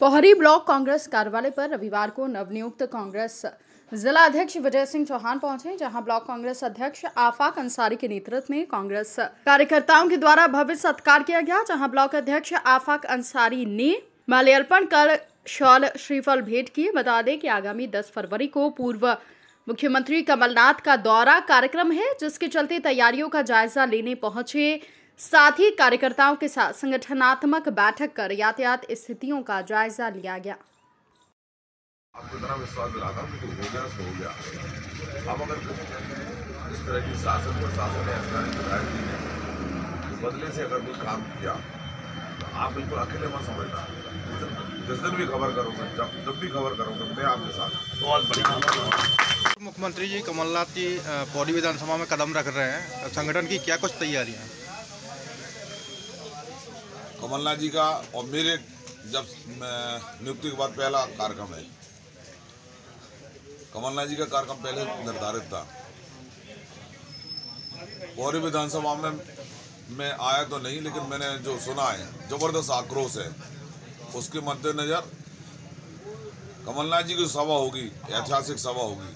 Pohri block Congress कार्यालय पर रविवार को नवनियुक्त कांग्रेस जिला अध्यक्ष विजय सिंह चौहान पहुँचे, जहाँ ब्लॉक कांग्रेस अध्यक्ष आफाक अंसारी के नेतृत्व में कांग्रेस कार्यकर्ताओं के द्वारा भव्य सत्कार किया गया, जहाँ ब्लॉक अध्यक्ष आफाक अंसारी ने माल्यार्पण कर शॉल श्रीफल भेंट किए बता दें कि आगामी 10 फरवरी को पूर्व मुख्यमंत्री कमलनाथ का दौरा कार्यक्रम है, जिसके चलते तैयारियों का जायजा लेने पहुँचे साथ ही कार्यकर्ताओं के साथ संगठनात्मक बैठक कर यातायात स्थितियों का जायजा लिया गया। आपको इतना विश्वास दिलाता हूँ कि हो गया सो हो गया। अब अगर इस तरह की शासन प्रशासन है बदले से अगर कोई काम किया तो आप बिल्कुल अकेले मत समझना। जिस दिन भी खबर करूँगा जब जब भी खबर करूँगा मैं आपके साथ बहुत बढ़िया मुख्यमंत्री जी कमलनाथ जी पौड़ी विधानसभा में कदम रख रहे हैं। संगठन की क्या कुछ तैयारियाँ हैं? कमलनाथ जी का और मेरे जब नियुक्ति के बाद पहला कार्यक्रम है। कमलनाथ जी का कार्यक्रम पहले निर्धारित था। पौरी विधानसभा में मैं आया तो नहीं, लेकिन मैंने जो सुना है, ज़बरदस्त आक्रोश है, उसके मद्देनजर कमलनाथ जी की सभा होगी, ऐतिहासिक सभा होगी।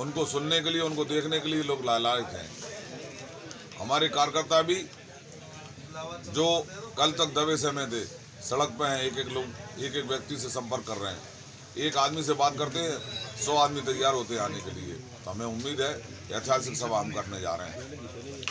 उनको सुनने के लिए, उनको देखने के लिए लोग लालायित हैं। हमारे कार्यकर्ता भी जो कल तक दबे समय थे, सड़क पे हैं एक एक लोग एक एक व्यक्ति से संपर्क कर रहे हैं। एक आदमी से बात करते हैं, सौ आदमी तैयार होते हैं आने के लिए। तो हमें उम्मीद है, ऐतिहासिक सभा हम करने जा रहे हैं।